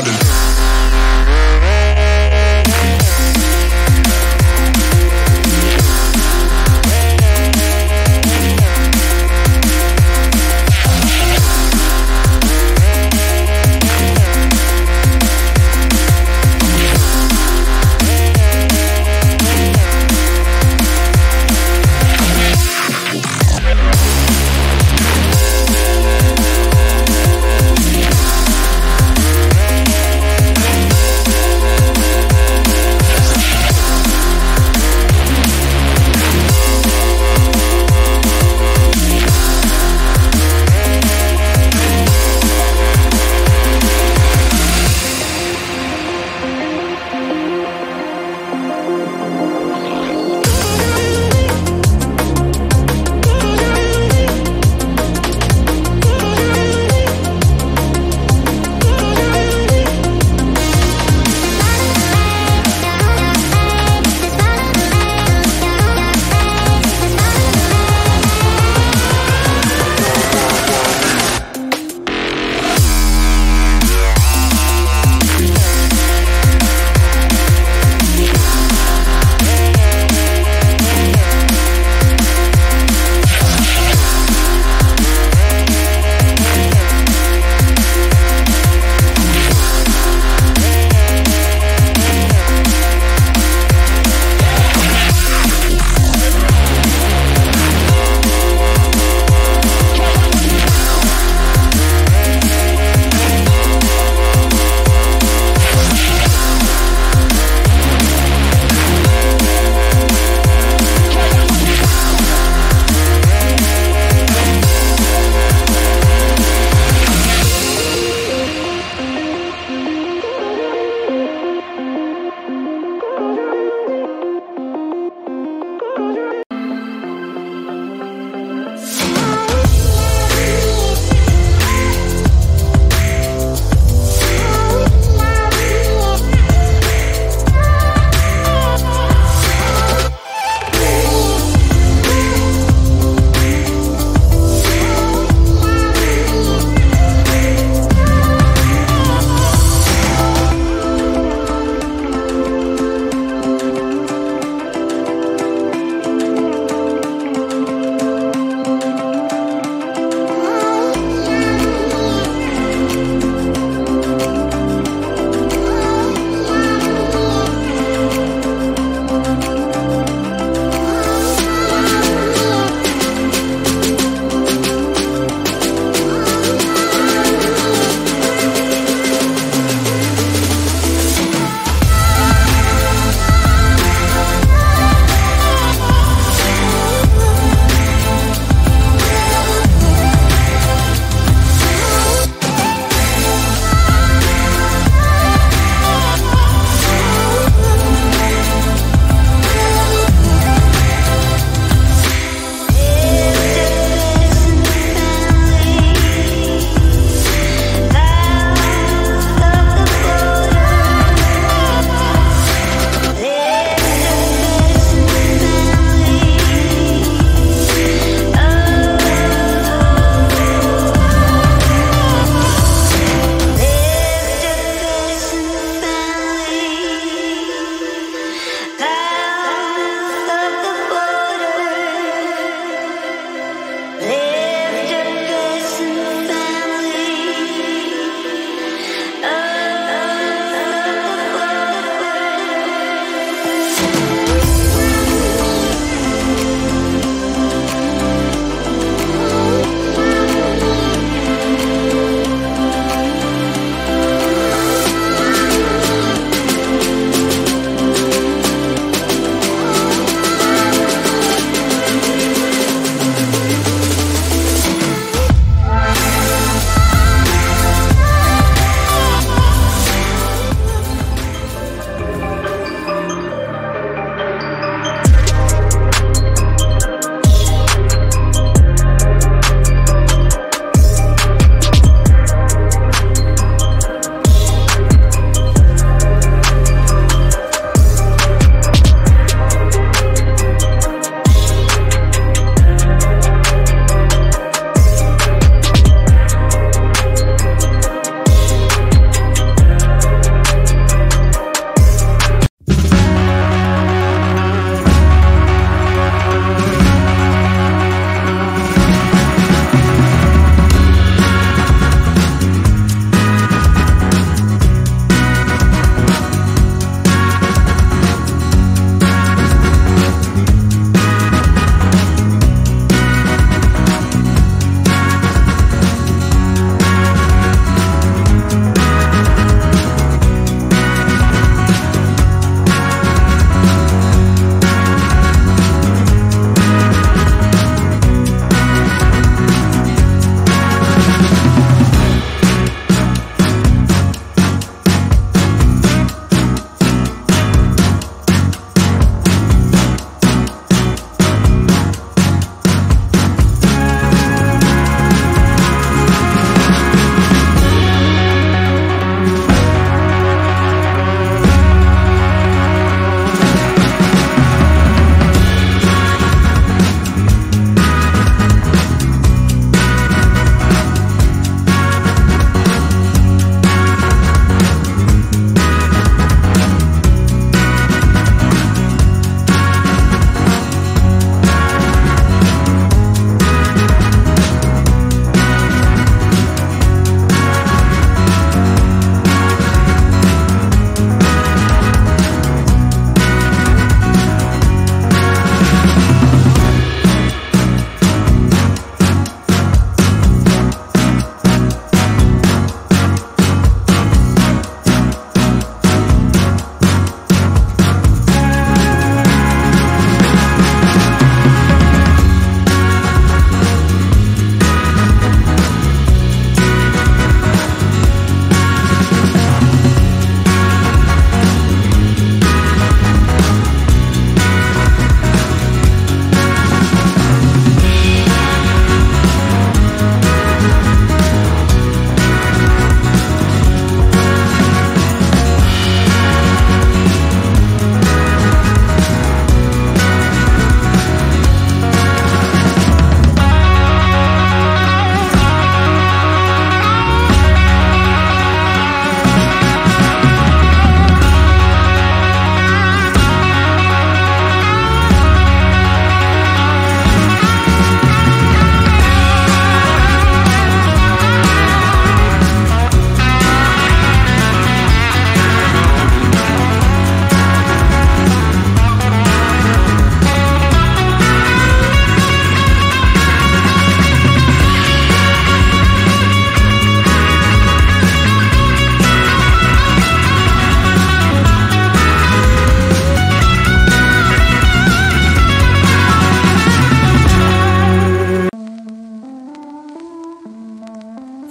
winding.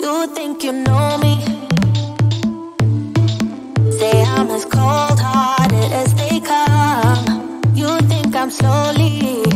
You think you know me? Say I'm as cold hearted as they come. You think I'm slowly